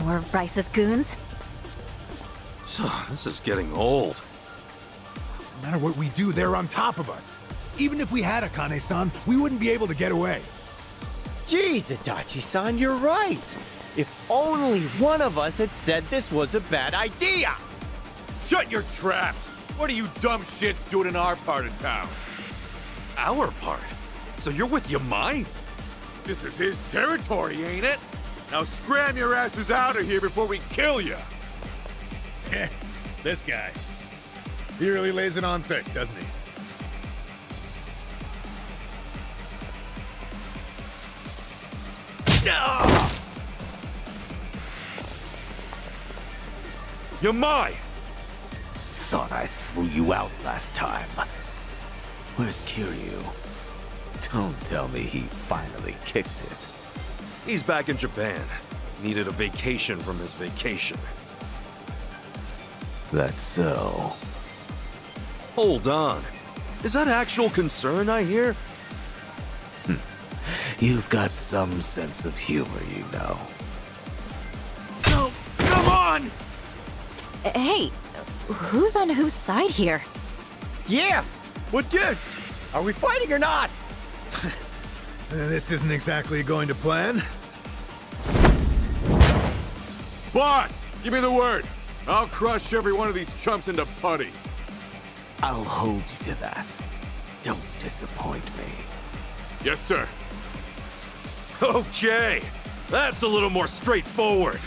More of Bryce's goons? So, this is getting old. No matter what we do, they're on top of us. Even if we had Akane-san, we wouldn't be able to get away. Jeez, Adachi-san, you're right. If only one of us had said this was a bad idea! Shut your traps! What are you dumb shits doing in our part of town? Our part? So you're with Yamai? This is his territory, ain't it? Now scram your asses out of here before we kill you! this guy. He really lays it on thick, doesn't he? Ah! Yamai! Thought I threw you out last time. Where's Kiryu? Don't tell me he finally kicked it. He's back in Japan. Needed a vacation from his vacation. That's so. Hold on. Is that actual concern I hear? You've got some sense of humor, you know. No! Come on! Hey, who's on whose side here? Yeah! What this? Are we fighting or not? Uh, this isn't exactly going to plan. Boss! Give me the word! I'll crush every one of these chumps into putty. I'll hold you to that. Don't disappoint me. Yes, sir. Okay, that's a little more straightforward.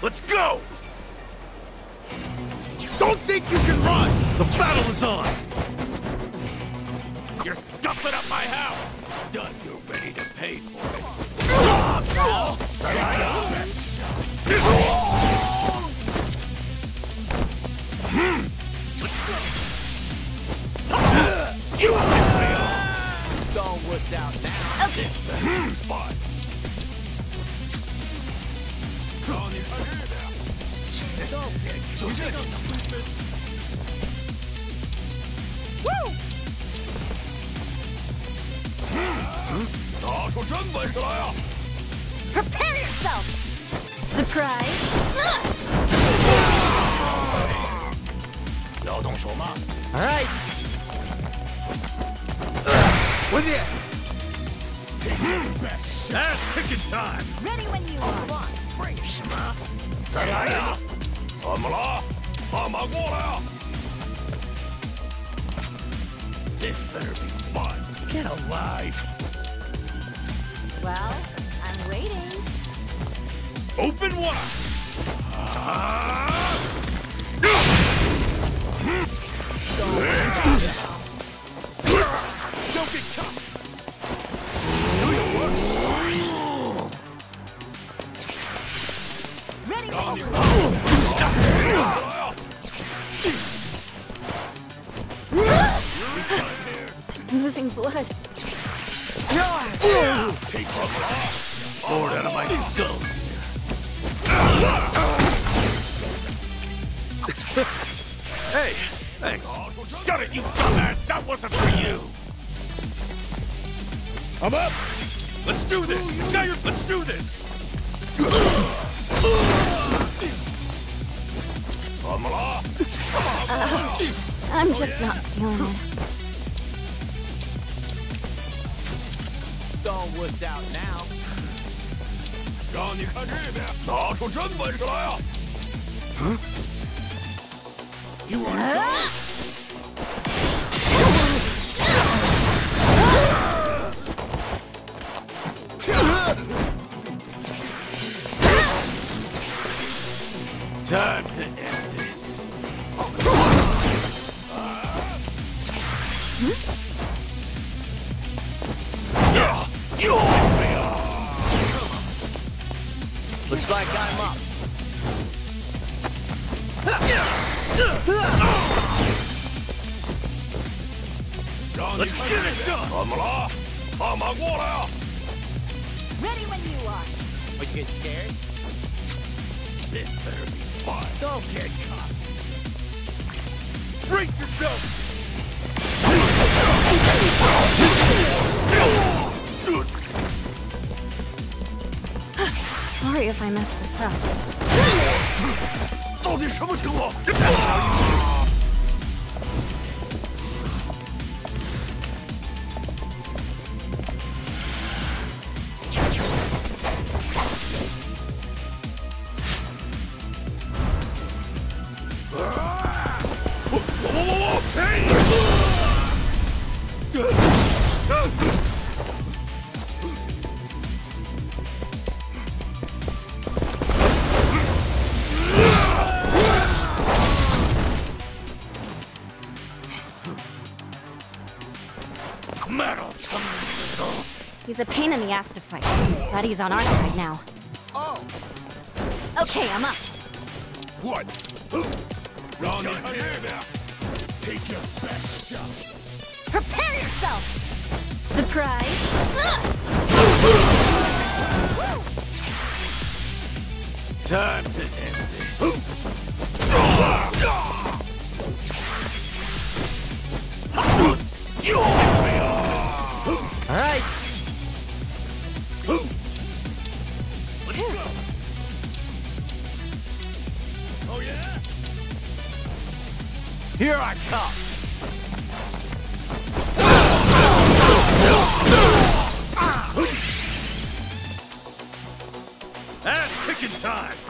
Let's go! Don't think you can run! The battle is on! You're scuffing up my house! Done, you're ready to pay for it. Don't wuss out now. Prepare yourself! Surprise! Alright, With you! Ass kicking time! Ready when you are. This better be fun. Get alive. Well, I'm waiting. Open wide! Don't get caught! Ready when you are. I'm losing blood. Bored out of my skull. Shut it, you dumbass! That wasn't for you! I'm up! Let's do this! Now you're- Let's do this! I'm just not feeling it. don't wuss out now. 让你看这边，拿出真本事来啊！ Time to end this. Looks like I'm up. Let's get it done! I'm my water! Ready when you are. Are you getting scared? This better be fun. Don't get caught. Brace yourself! sorry if I messed this up. 到底什么情况？ Metal! Ass to fight. Glad he's on our side now. Oh, Okay, I'm up. what? Wrong in here now. Take your best shot. Prepare yourself! Surprise! Time to end this. Ah! Here I come. Ass kicking time!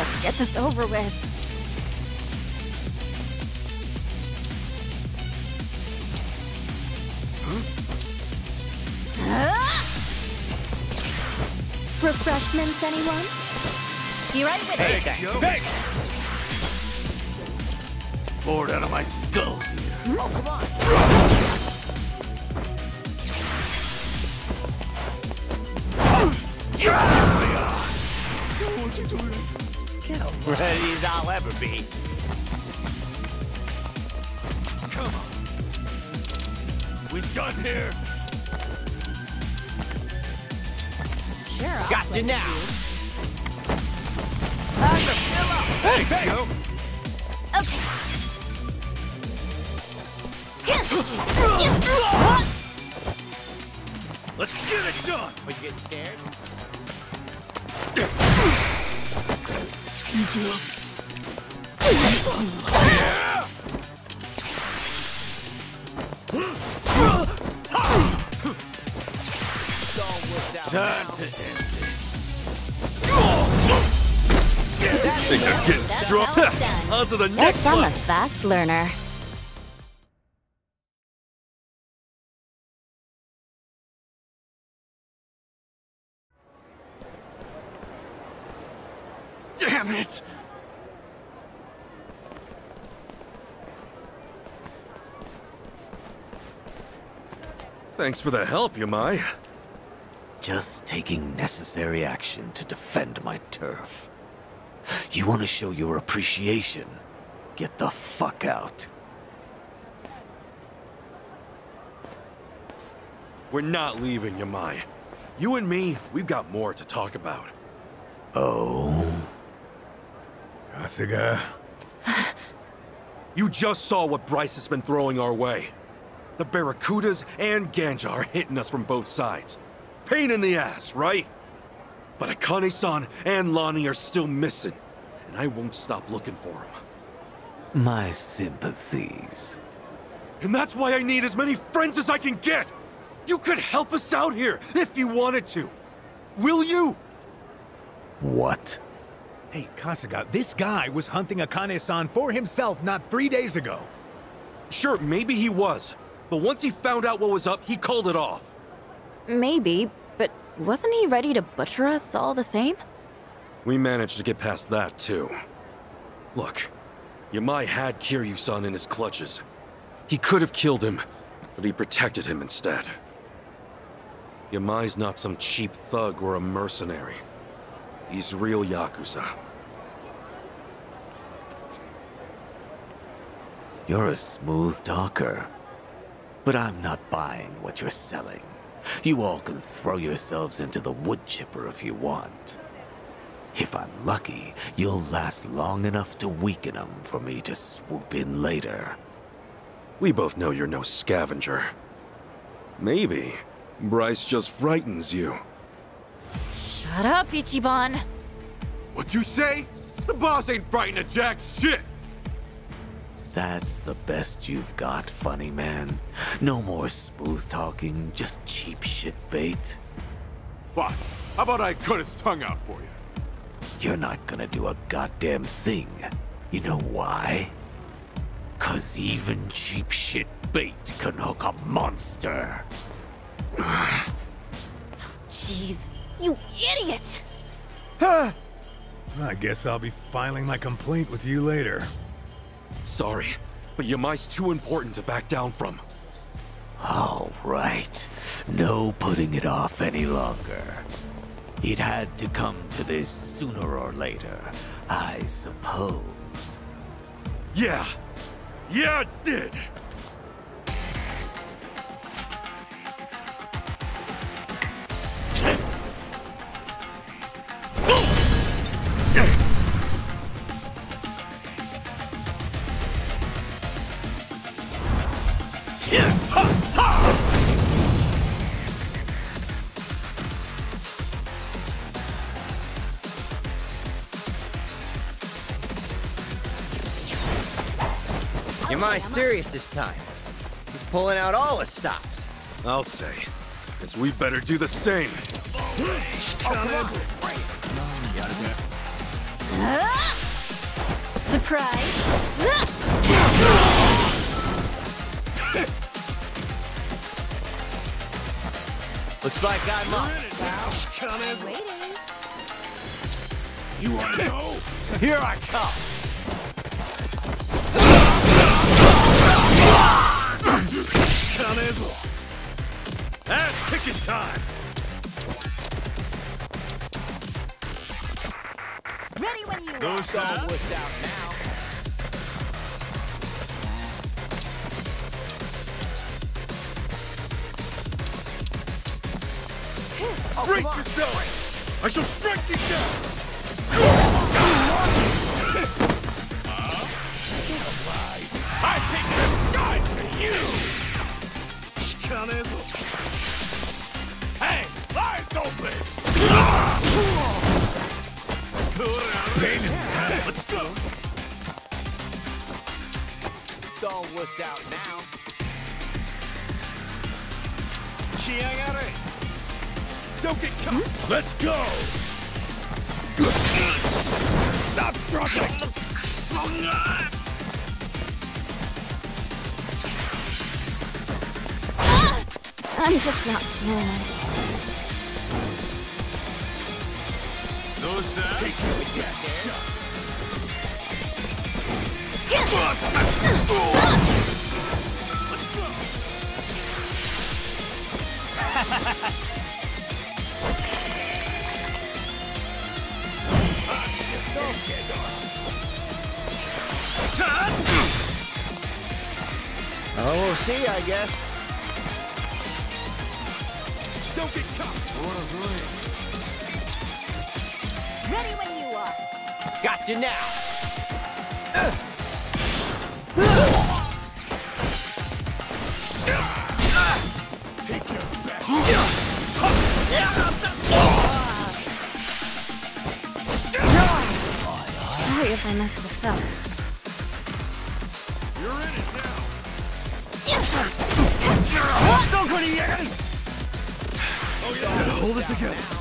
Let's get this over with. Ah! Refreshments, anyone? Be right with you. Bored out of my skull here. Oh, come on. Ready as I'll ever be. Come on. We're done here? Sure, I'll Got play you with now. Thanks, yo. Let's get it done! Are you getting scared? Time to end this. Think I'm getting That's strong. how it's done. On to the Guess next I'm a fast learner. Thanks for the help, Yamai. Just taking necessary action to defend my turf. You want to show your appreciation? Get the fuck out. We're not leaving, Yamai. You and me, we've got more to talk about. Oh? Kasuga. You just saw what Bryce has been throwing our way. The Barracudas and Ganja are hitting us from both sides. Pain in the ass, right? But Akane-san and Lonnie are still missing, and I won't stop looking for them. My sympathies. And that's why I need as many friends as I can get! You could help us out here, if you wanted to. Will you? What? Hey, Kasuga, this guy was hunting Akane-san for himself not three days ago. Sure, maybe he was. But once he found out what was up, he called it off. Maybe, but wasn't he ready to butcher us all the same? We managed to get past that, too. Look, Yamai had Kiryu-san in his clutches. He could have killed him, but he protected him instead. Yamai's not some cheap thug or a mercenary. He's real Yakuza. You're a smooth talker. But I'm not buying what you're selling. You all can throw yourselves into the wood chipper if you want. If I'm lucky, you'll last long enough to weaken them for me to swoop in later. We both know you're no scavenger. Maybe Bryce just frightens you. Shut up, Ichiban. What'd you say? The boss ain't frightened of jack shit! That's the best you've got, funny man. No more smooth talking, just cheap shit bait. Boss, how about I cut his tongue out for you? You're not gonna do a goddamn thing. You know why? Cause even cheap shit bait can hook a monster. Jeez, you idiot! Huh. I guess I'll be filing my complaint with you later. Sorry, but Yamai's too important to back down from. All right. No putting it off any longer. It had to come to this sooner or later, I suppose. Yeah! Yeah, it did! Am serious this time? He's pulling out all his stops. I'll say. Guess we better do the same. Surprise! Looks like I'm up. Waiting. You wanna go? Here I come. Kicking time! Ready when you are. It's all whipped out now. Oh, Brace yourself! I shall strike you down! Hey, eyes open! Pain in the ass. Let's go. It's all whipped out now. Don't get caught. Let's go. Stop struggling. I'm just not feeling it. Take you with that. Oh, we'll see, I guess. Don't get caught. Ready when you are. Got you now. Take your. Sorry if I messed this up. Hold it together.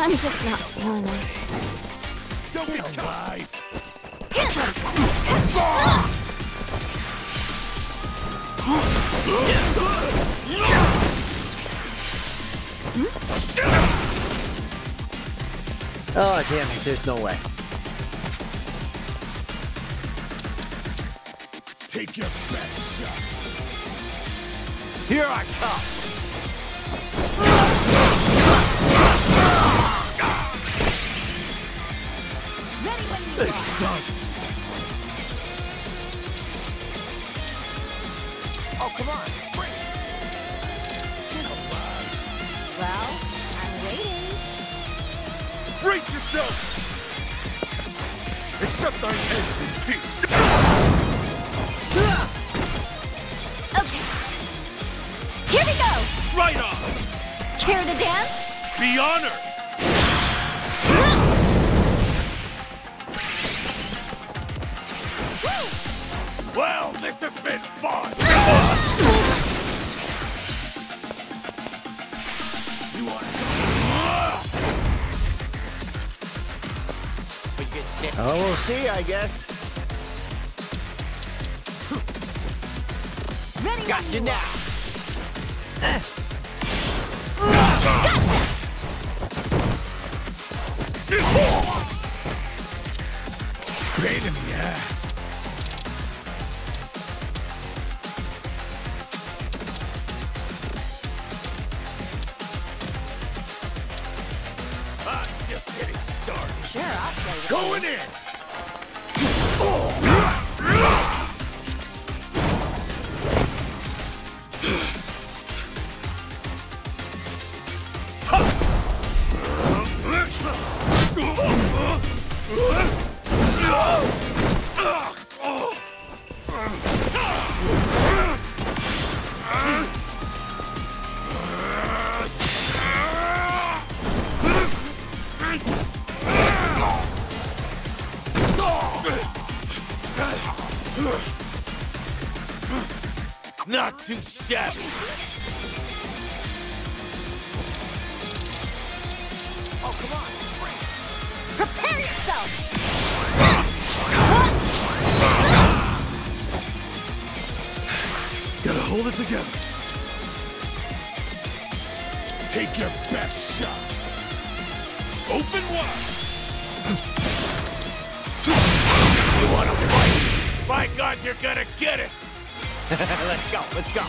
I'm just not feeling it. Don't be alive. Oh, damn it, there's no way. Take your best shot. Here I come! This sucks. Oh, come on! Bring Well, I'm waiting. Brace yourself! Accept thine ends in peace! Okay. Here we go! Right on! Care to dance? Be honored! Oh, we'll see, I guess. Ready Got you you now! Just getting started. Sure, I'll play with Going in! Hold it together. Take your best shot. Open wide! You wanna fight? By God, you're gonna get it! let's go, let's go!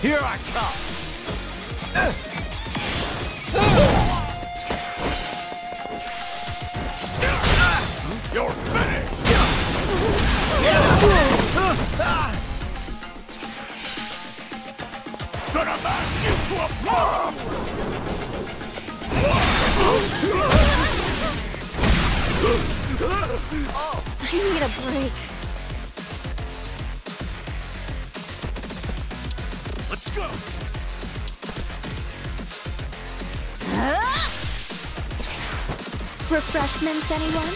Here I come! Gonna mash you to a pulp! I need a break. Let's go! Ah! Refreshments, anyone?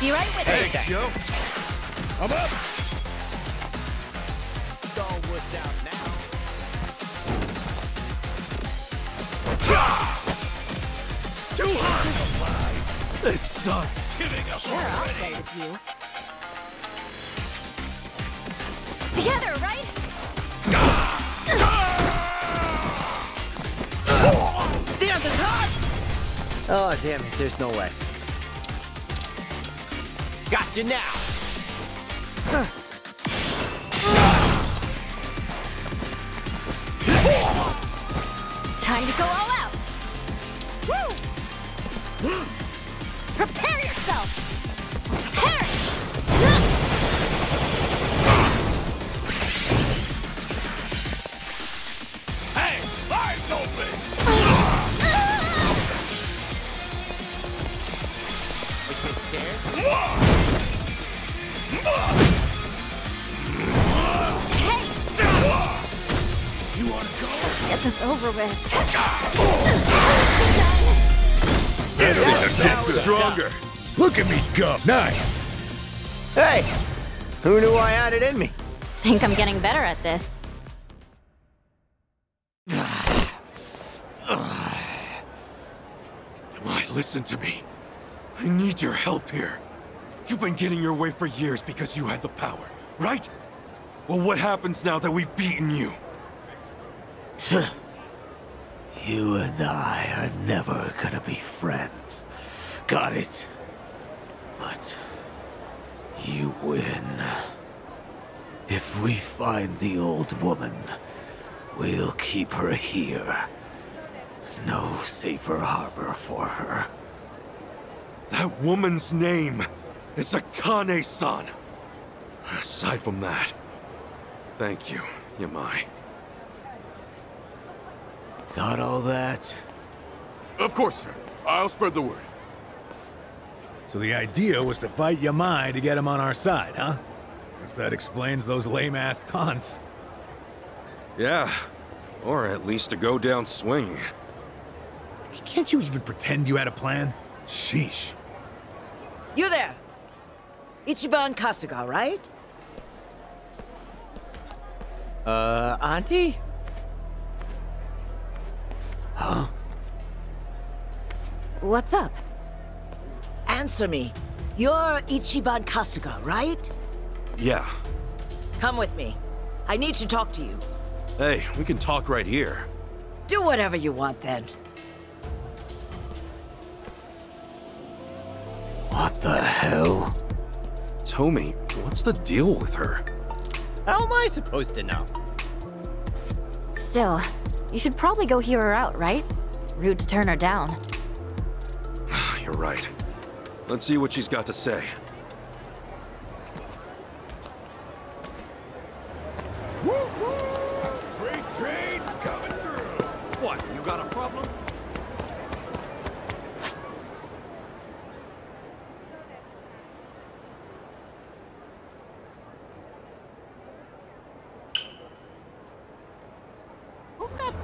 Be right with you. Yo, I'm up. It's all wussed out now. Too hot! This sucks. Giving up Sure, I'll play with you. Together, right? Damn, it's hot! Oh, damn it, there's no way. Got you now! Get this over with. get stronger. Look at me go. Nice. Hey! Who knew I had it in me? Think I'm getting better at this. Listen to me. I need your help here. You've been getting your way for years because you had the power, right? Well, what happens now that we've beaten you? You and I are never gonna be friends. Got it? But you win. If we find the old woman, we'll keep her here. No safer harbor for her. That woman's name is Akane-san. Aside from that, thank you, Yamai. Got all that? Of course, sir. I'll spread the word. So the idea was to fight Yamai to get him on our side, huh? Guess that explains those lame-ass taunts. Yeah, or at least to go down swinging. Can't you even pretend you had a plan? Sheesh. You there! Ichiban Kasuga, right? Uh, Auntie? Huh? What's up? Answer me. You're Ichiban Kasuga, right? Yeah. Come with me. I need to talk to you. Hey, we can talk right here. Do whatever you want then. What the hell? Tommy, what's the deal with her? How am I supposed to know? Still, you should probably go hear her out, right? Rude to turn her down. You're right. Let's see what she's got to say. Great trains coming through! What, you got a problem?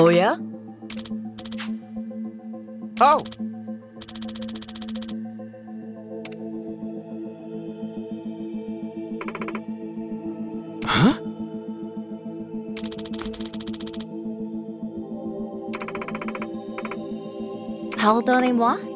Oh yeah? Oh! Huh? Pardonnez-moi?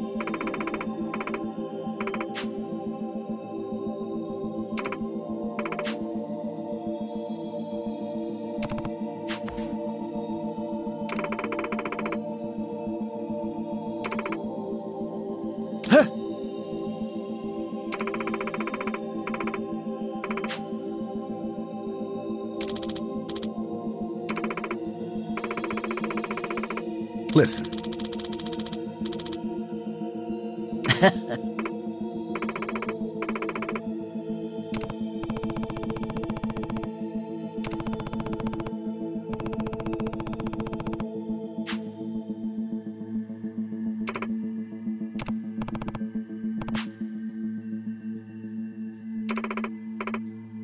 Listen,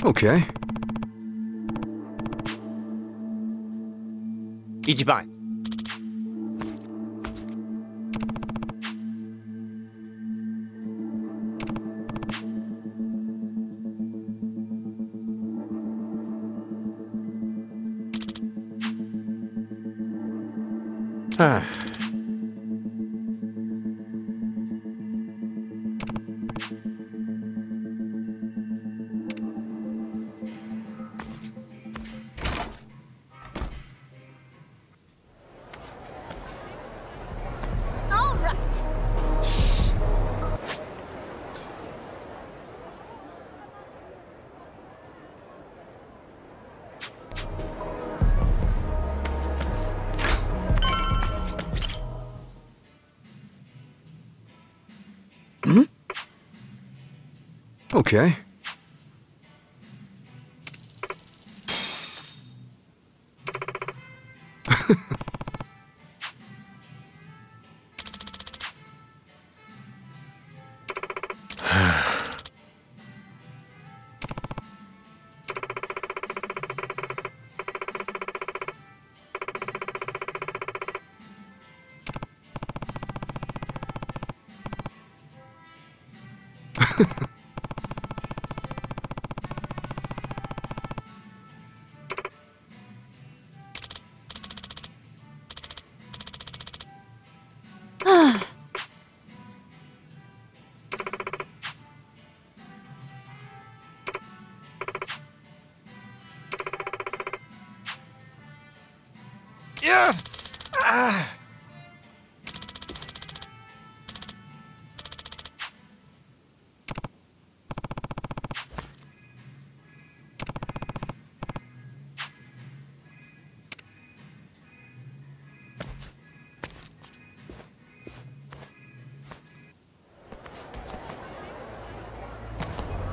Okay. Ah. Okay. Yeah.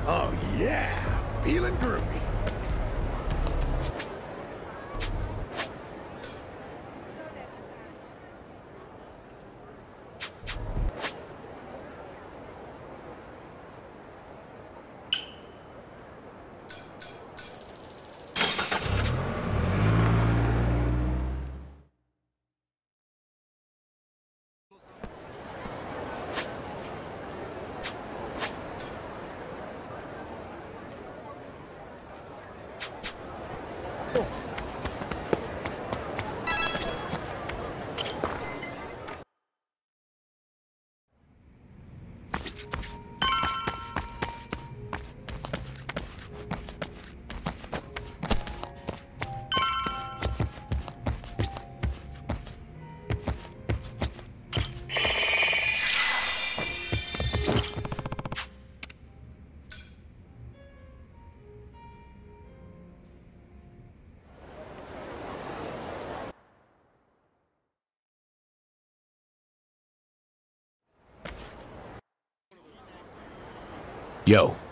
Oh, yeah. Feeling groovy. Yo.